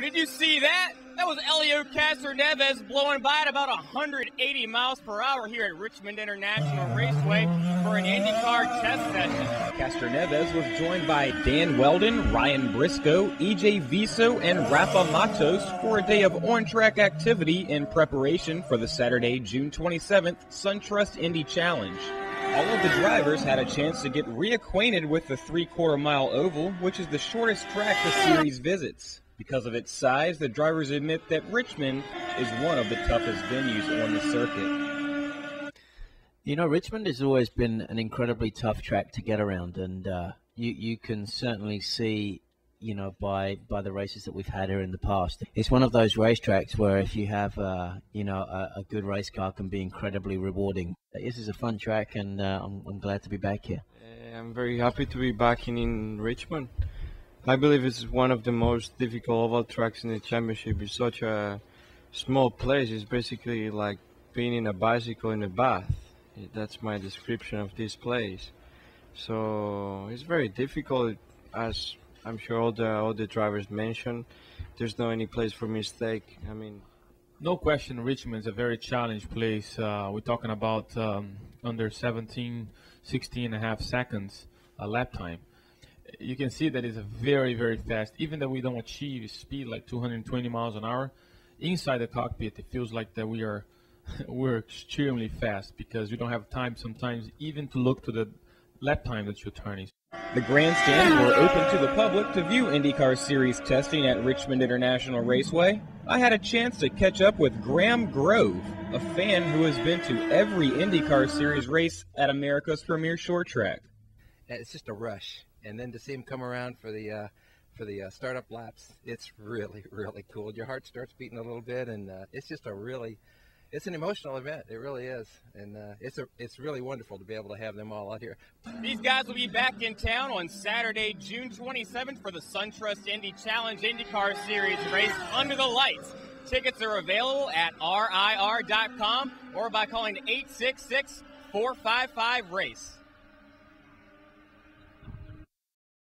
Did you see that? That was Helio Castroneves blowing by at about 180 miles per hour here at Richmond International Raceway for an IndyCar test session. Castroneves was joined by Dan Wheldon, Ryan Briscoe, EJ Viso, and Rafa Matos for a day of on-track activity in preparation for the Saturday, June 27th SunTrust Indy Challenge. All of the drivers had a chance to get reacquainted with the three-quarter mile oval, which is the shortest track the series visits. Because of its size, the drivers admit that Richmond is one of the toughest venues on the circuit. You know, Richmond has always been an incredibly tough track to get around, and uh, you you can certainly see, you know, by by the races that we've had here in the past. It's one of those racetracks where if you have, uh, you know, a, a, good race car, can be incredibly rewarding. This is a fun track, and uh, I'm, I'm glad to be back here. I'm very happy to be back in, in Richmond. I believe it's one of the most difficult oval tracks in the championship. It's such a small place. It's basically like being in a bicycle in a bath. That's my description of this place. So it's very difficult, as I'm sure all the all the drivers mentioned. There's no any place for mistake. I mean, no question, Richmond is a very challenged place. Uh, we're talking about um, under 17, 16 and a half seconds a lap time you can see that it's very, very fast. Even though we don't achieve speed like 220 miles an hour, inside the cockpit, it feels like that we are we're extremely fast because we don't have time sometimes even to look to the lap time that you're turning. The grandstands were open to the public to view IndyCar Series testing at Richmond International Raceway. I had a chance to catch up with Graham Grove, a fan who has been to every IndyCar Series race at America's premier short track. It's just a rush and then to see him come around for the uh, for the uh, startup laps, it's really really cool. Your heart starts beating a little bit, and uh, it's just a really it's an emotional event. It really is, and uh, it's a it's really wonderful to be able to have them all out here. These guys will be back in town on Saturday, June 27th, for the SunTrust Indy Challenge IndyCar Series race under the lights. Tickets are available at RIR.com or by calling 866 455 RACE.